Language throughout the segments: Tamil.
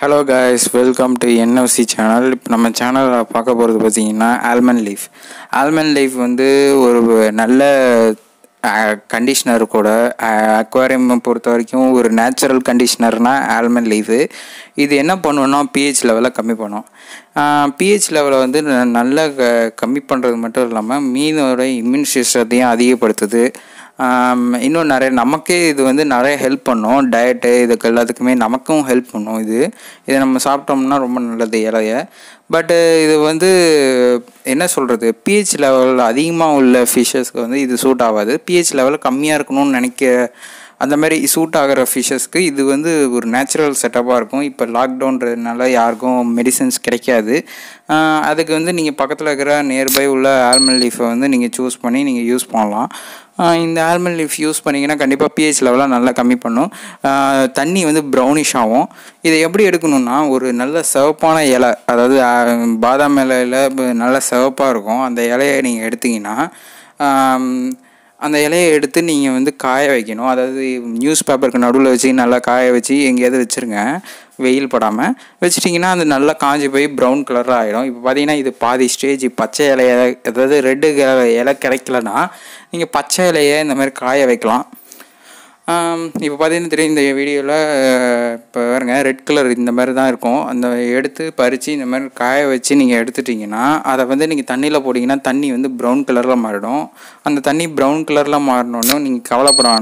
Hello guys welcome to NFC channel இப்போ நம்ம சேனலில் பார்க்க போகிறது பார்த்தீங்கன்னா ஆல்மண்ட் லீஃப் ஆல்மண்ட் லீஃப் வந்து ஒரு நல்ல கண்டிஷ்னர் கூட. அக்வாரியம் பொறுத்த வரைக்கும் ஒரு நேச்சுரல் கண்டிஷ்னர்னால் ஆல்மண்ட் லீஃபு இது என்ன பண்ணுவோன்னா பிஹெச் லெவலை கம்மி பண்ணும். பிஹெச் லெவலை வந்து ந- நல்லா க கம்மி பண்ணுறது மட்டும் இல்லாமல் மீனோட இம்யூன் சிஸ்டத்தையும் அதிகப்படுத்துது. இன்னும் நிறைய நமக்கே இது வந்து நிறைய ஹெல்ப் பண்ணும். டயட்டு இதுக்கு எல்லாத்துக்குமே நமக்கும் ஹெல்ப் பண்ணும் இது. இதை நம்ம சாப்பிட்டோம்னா ரொம்ப நல்லது இலைய. பட்டு இது வந்து என்ன சொல்கிறது பிஹெச் லெவல் அதிகமாக உள்ள ஃபிஷ்ஷஸ்க்கு வந்து இது சூட் ஆகாது. பிஹெச் லெவல் கம்மியாக இருக்கணும்னு நினைக்க அந்த மாதிரி சூட் ஆகிற ஃபிஷ்ஷஸ்க்கு இது வந்து ஒரு நேச்சுரல் செட்டப்பாக இருக்கும். இப்போ லாக்டவுன்றதுனால யாருக்கும் மெடிசன்ஸ் கிடைக்காது. அதுக்கு வந்து நீங்கள் பக்கத்தில் இருக்கிற நியர்பை உள்ள ஆல்மண்ட் லீஃபை வந்து நீங்கள் சூஸ் பண்ணி நீங்கள் யூஸ் பண்ணலாம். இந்த ஆல்மண்ட் லீஃப் யூஸ் பண்ணிங்கன்னா கண்டிப்பாக பிஹெச் லெவலாக நல்லா கம்மி பண்ணும். தண்ணி வந்து ப்ரௌனிஷ் ஆகும். இதை எப்படி எடுக்கணும்னா ஒரு நல்ல சிவப்பான இலை அதாவது பாதாம் இலையில் நல்ல சிவப்பாக இருக்கும். அந்த இலையை நீங்கள் எடுத்தீங்கன்னா அந்த இலையை எடுத்து நீங்கள் வந்து காய வைக்கணும். அதாவது நியூஸ் பேப்பருக்கு நடுவில் வச்சு நல்லா காய வச்சு எங்கேயாவது வச்சுருங்க. வெயில் படாமல் வச்சிட்டிங்கன்னா அது நல்லா காஞ்சி போய் ப்ரௌன் கலராக ஆகிடும் இப்போ பார்த்தீங்கன்னா இது பாதி ஸ்டேஜ் பச்சை இலைய அதாவது ரெட்டு இலை கிடைக்கலன்னா நீங்கள் பச்சை இலையை இந்த மாதிரி காய வைக்கலாம். இப்போ பார்த்தீங்கன்னா தெரியும் இந்த வீடியோவில் இப்போ பாருங்க ரெட் கலர் இந்த மாதிரி தான் இருக்கும். அந்த எடுத்து பறித்து இந்த மாதிரி காய வச்சு நீங்கள் எடுத்துட்டிங்கன்னா அதை வந்து நீங்கள் தண்ணியில் போட்டிங்கன்னா தண்ணி வந்து ப்ரௌன் கலரில் மாறிடும். அந்த தண்ணி ப்ரௌன் கலரில் மாறினோன்னு நீங்கள் கவலைப்பட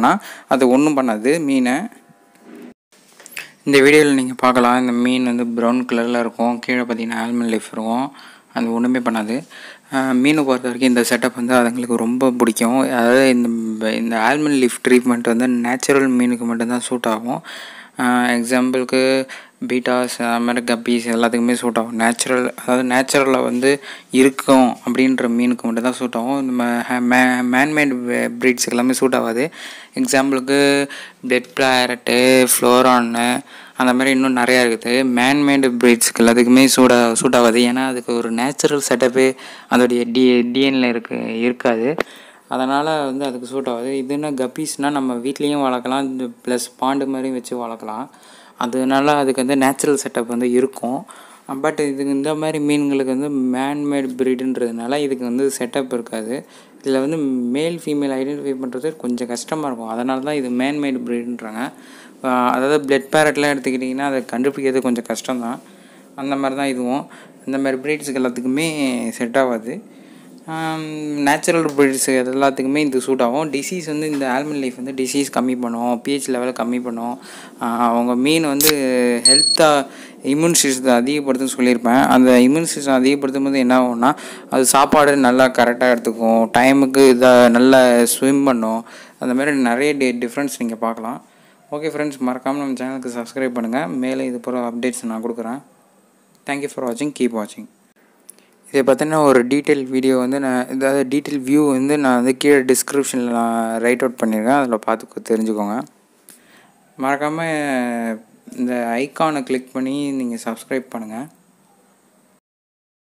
அது ஒன்றும் பண்ணாது. மீனை இந்த வீடியோவில் நீங்கள் பார்க்கலாம். இந்த மீன் வந்து ப்ரௌன் கலரில் இருக்கும். கீழே பார்த்தீங்கன்னா ஆல்மண்ட் லைஃப் இருக்கும். அது ஒன்றுமே பண்ணாது. மீனை பொறுத்த வரைக்கும் இந்த செட்டப் வந்து அதுங்களுக்கு ரொம்ப பிடிக்கும். அதாவது இந்த இந்த ஆல்மண்ட் லீஃப் ட்ரீட்மெண்ட் வந்து நேச்சுரல் மீனுக்கு மட்டும்தான் சூட் ஆகும். எக்ஸாம்பிளுக்கு பீட்டாஸ் அது மாதிரி கப்பீஸ் எல்லாத்துக்குமே சூட் ஆகும். நேச்சுரல் அதாவது நேச்சுரலில் வந்து இருக்கும் அப்படின்ற மீனுக்கு மட்டும் தான் சூட் ஆகும். இந்த மேன்மேட் ப்ரீட்ஸுக்கு எல்லாமே சூட் ஆகாது. எக்ஸாம்பிளுக்கு பிளட் பிளாரட்டு ஃப்ளோரான்னு அந்த மாதிரி இன்னும் நிறையா இருக்குது. மேன்மேடு ப்ரீட்ஸ்க்கு எல்லாத்துக்குமே சூட சூட் ஆகாது. ஏன்னா அதுக்கு ஒரு நேச்சுரல் செட்டப்பே அதோடைய டி டிஎன்ல இருக்கு இருக்காது. அதனால் வந்து அதுக்கு சூட் ஆகாது. இதுன்னா கப்பீஸ்னால் நம்ம வீட்லேயும் வளர்க்கலாம். இந்த ப்ளஸ் பாண்டு மாதிரியும் வச்சு வளர்க்கலாம். அதனால அதுக்கு வந்து நேச்சுரல் செட்டப் வந்து இருக்கும். பட் இதுக்கு இந்த மாதிரி மீன்களுக்கு வந்து மேன்மேட் ப்ரீடுன்றதுனால இதுக்கு வந்து செட்டப் இருக்காது. இதில் வந்து மேல் ஃபீமேல் ஐடென்டிஃபை பண்ணுறது கொஞ்சம் கஷ்டமாக இருக்கும். அதனால தான் இது மேன்மேட் ப்ரீடுன்றாங்க அதாவது பிளட் பேரட்லாம் எடுத்துக்கிட்டிங்கன்னா அதை கண்டுபிடிக்கிறது கொஞ்சம் கஷ்டம்தான். அந்த மாதிரி தான் இதுவும். இந்த மாதிரி ப்ரீட்ஸுக்கு எல்லாத்துக்குமே செட் ஆகாது. நேச்சுரல் ப்ரீட்ஸ் எல்லாத்துக்குமே இது சூட் ஆகும். டிசீஸ் வந்து இந்த ஆல்மண்ட் லைஃப் வந்து டிசீஸ் கம்மி பண்ணும். பிஹெச் லெவலை கம்மி பண்ணும். அவங்க மீன் வந்து ஹெல்த்தாக இம்யூன் சிஸ்டத்தை அதிகப்படுத்துன்னு சொல்லியிருப்பேன். அந்த இம்யூன் சிஸ்டம் அதிகப்படுத்தும் போது என்ன ஆகும்னா அது சாப்பாடு நல்லா கரெக்டாக எடுத்துக்கும். டைமுக்கு இதாக நல்லா ஸ்விம் பண்ணும். அந்த மாதிரி நிறைய டி டிஃப்ரென்ஸ் நீங்கள் பார்க்கலாம். ஓகே ஃப்ரெண்ட்ஸ் மறக்காமல் நம்ம சேனலுக்கு சப்ஸ்கிரைப் பண்ணுங்கள் மேலே இது போகிற அப்டேட்ஸ் நான் கொடுக்குறேன். தேங்க்யூ ஃபார் வாட்சிங் கீப் வாட்சிங் இதை பற்றின ஒரு டீட்டெயில் வீடியோ வந்து நான் இதாவது டீட்டெயில் வியூ வந்து நான் வந்து கீழே டிஸ்கிரிப்ஷனில் நான் ரைட் அவுட் பண்ணியிருக்கேன் அதில் பார்த்து தெரிஞ்சுக்கோங்க. மறக்காமல் இந்த ஐக்கானை கிளிக் பண்ணி நீங்கள் சப்ஸ்கிரைப் பண்ணுங்கள்